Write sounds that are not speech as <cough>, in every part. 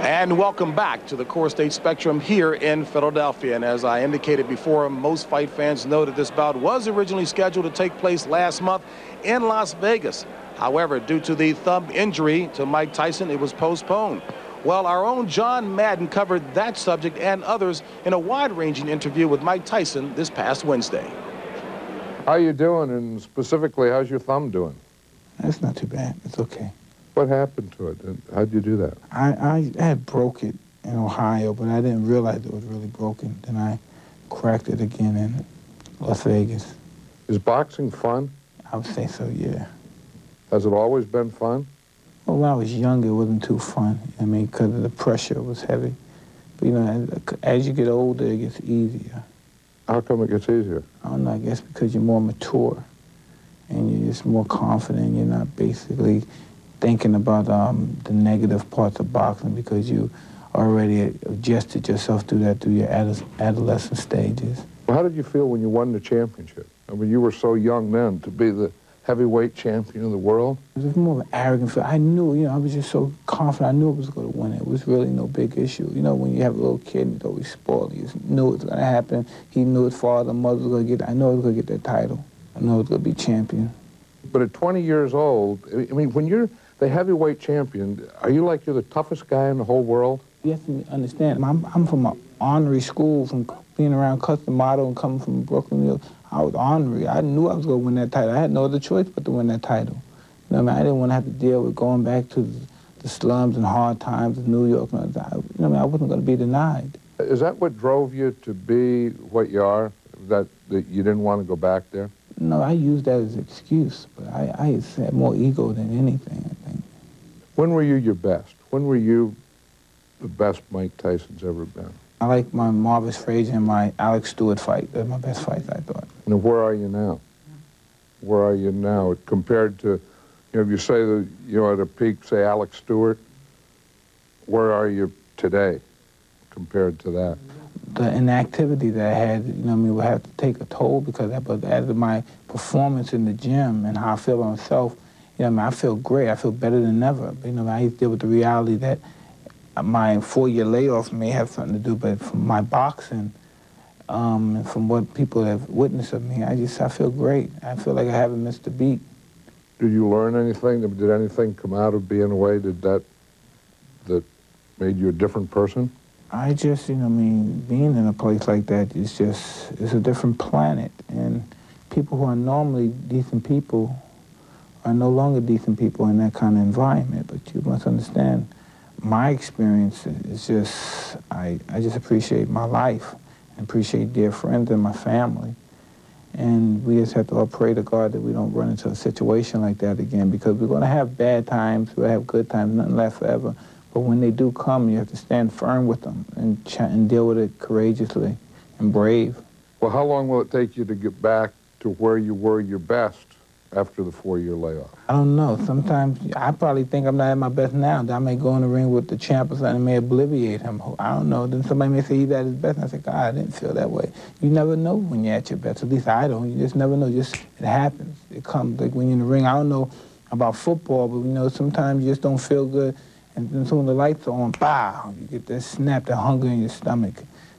And welcome back to the CoreStates Spectrum here in Philadelphia. And as I indicated before, most fight fans know that this bout was originally scheduled to take place last month in Las Vegas. However, due to the thumb injury to Mike Tyson, it was postponed. Well, our own John Madden covered that subject and others in a wide-ranging interview with Mike Tyson this past Wednesday. How are you doing, and specifically, how's your thumb doing? It's not too bad. It's okay. What happened to it? and How'd you do that? I, I had broke it in Ohio, but I didn't realize it was really broken. Then I cracked it again in Las Vegas. Is boxing fun? I would say so, yeah. Has it always been fun? Well, when I was younger, it wasn't too fun. I mean, because the pressure was heavy. But, you know, as, as you get older, it gets easier. How come it gets easier? I don't know, I guess because you're more mature and you're just more confident. You're not basically thinking about um, the negative parts of boxing because you already adjusted yourself through that through your adolescent stages. Well, how did you feel when you won the championship? I mean, you were so young then to be the heavyweight champion of the world. It was more of an arrogant feel. I knew, you know, I was just so confident. I knew I was going to win. It was really no big issue. You know, when you have a little kid, he's always spoiled. He knew it was going to happen. He knew his father, mother was going to get. I know he was going to get that title. I know he was going to be champion. But at 20 years old, I mean, when you're the heavyweight champion, are you like you're the toughest guy in the whole world? You have to understand, I'm, I'm from an honorary school, from being around Cus D'Amato and coming from Brooklyn, New York. I was honorary. I knew I was going to win that title. I had no other choice but to win that title. You know, I, mean, I didn't want to have to deal with going back to the slums and hard times of New York. You know, I, mean, I wasn't going to be denied. Is that what drove you to be what you are? That, that you didn't want to go back there? No, I used that as an excuse, but I, I had more ego than anything. When were you your best? When were you the best Mike Tyson's ever been? I like my Marvis Frazier and my Alex Stewart fight. They're my best fights, I thought. And where are you now? Where are you now compared to, you know, if you say that, you know, at a peak, say Alex Stewart, where are you today compared to that? The inactivity that I had, you know, I mean, would have to take a toll because that, but as my performance in the gym and how I feel about myself, you know, I, mean, I feel great. I feel better than ever. But, you know, I deal with the reality that my four-year layoff may have something to do, but from my boxing um, and from what people have witnessed of me, I just I feel great. I feel like I haven't missed a beat. Did you learn anything? Did anything come out of being away? Did that that made you a different person? I just, you know, I mean, being in a place like that is just, it's a different planet. And people who are normally decent people are no longer decent people in that kind of environment. But you must understand, my experience is just, I, I just appreciate my life and appreciate dear friends and my family. And we just have to all pray to God that we don't run into a situation like that again because we're going to have bad times, we'll have good times, nothing lasts forever. But when they do come, you have to stand firm with them and, and deal with it courageously and brave. Well, how long will it take you to get back to where you were your best? After the four-year layoff? I don't know. Sometimes I probably think I'm not at my best now. I may go in the ring with the champ or something and it may obliviate him. I don't know. Then somebody may say he's at his best. And I say, God, I didn't feel that way. You never know when you're at your best. At least I don't. You just never know. Just it happens. It comes. Like when you're in the ring, I don't know about football, but you know sometimes you just don't feel good. And then soon the lights are on, bow, you get that snap, that hunger in your stomach,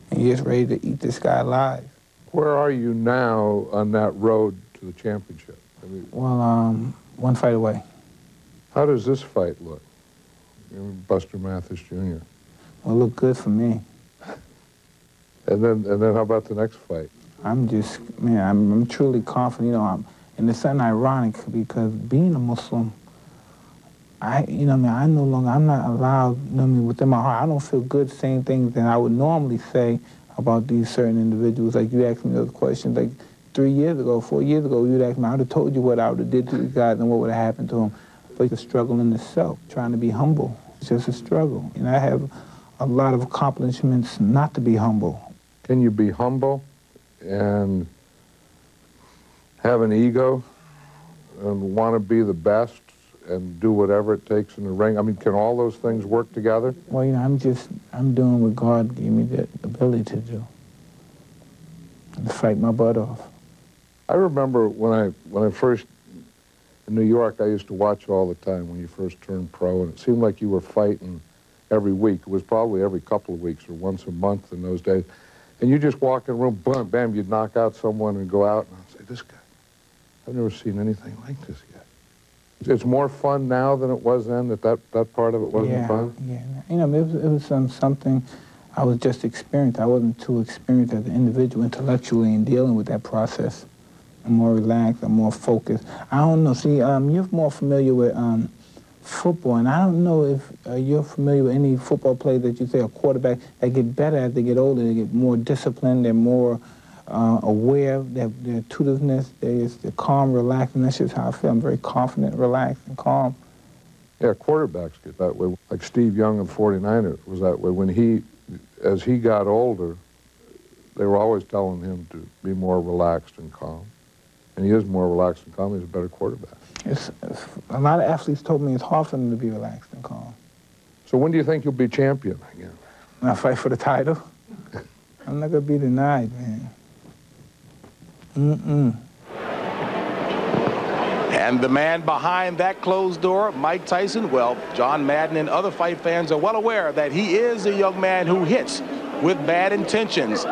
and you're just ready to eat this guy alive. Where are you now on that road to the championship? Well, um, one fight away. How does this fight look? Buster Mathis Jr. Well, look good for me. and then, and then, how about the next fight? I'm just, man, I'm, I'm truly confident. You know, I'm, and it's something ironic because being a Muslim, I, you know, I mean, I no longer, I'm not allowed, you know, I mean, within my heart, I don't feel good saying things that I would normally say about these certain individuals. Like you asked me those questions, like three years ago, four years ago, you'd ask me, I would have told you what I would have did to these guys and what would have happened to them. But it's a struggle in itself, trying to be humble. It's just a struggle. And I have a lot of accomplishments not to be humble. Can you be humble and have an ego and want to be the best and do whatever it takes in the ring? I mean, can all those things work together? Well, you know, I'm just, I'm doing what God gave me the ability to do. And fight my butt off. I remember when I when I first in New York, I used to watch all the time when you first turned pro, and it seemed like you were fighting every week. It was probably every couple of weeks or once a month in those days. And you just walk in the room, bam, bam, you'd knock out someone and go out, and I'd say, this guy, I've never seen anything like this yet. It's more fun now than it was then, that that, that part of it wasn't yeah, fun? Yeah, you know, it was, it was um, something I was just experienced. I wasn't too experienced as an individual intellectually in dealing with that process. I'm more relaxed, I'm more focused. I don't know, see, um, you're more familiar with um, football, and I don't know if uh, you're familiar with any football players that you say a quarterback that get better as they get older, they get more disciplined, they're more uh, aware their tutors, they're, they're calm, relaxed, and that's just how I feel. I'm very confident, relaxed, and calm. Yeah, quarterbacks get that way. Like Steve Young of 49ers was that way. When he, as he got older, they were always telling him to be more relaxed and calm. And he is more relaxed and calm. He's a better quarterback. It's, it's, a lot of athletes told me it's hard for them to be relaxed and calm. So when do you think you'll be champion again? When I fight for the title, <laughs> I'm not gonna be denied, man. Mm-mm. And the man behind that closed door, Mike Tyson, well, John Madden and other fight fans are well aware that he is a young man who hits with bad intentions.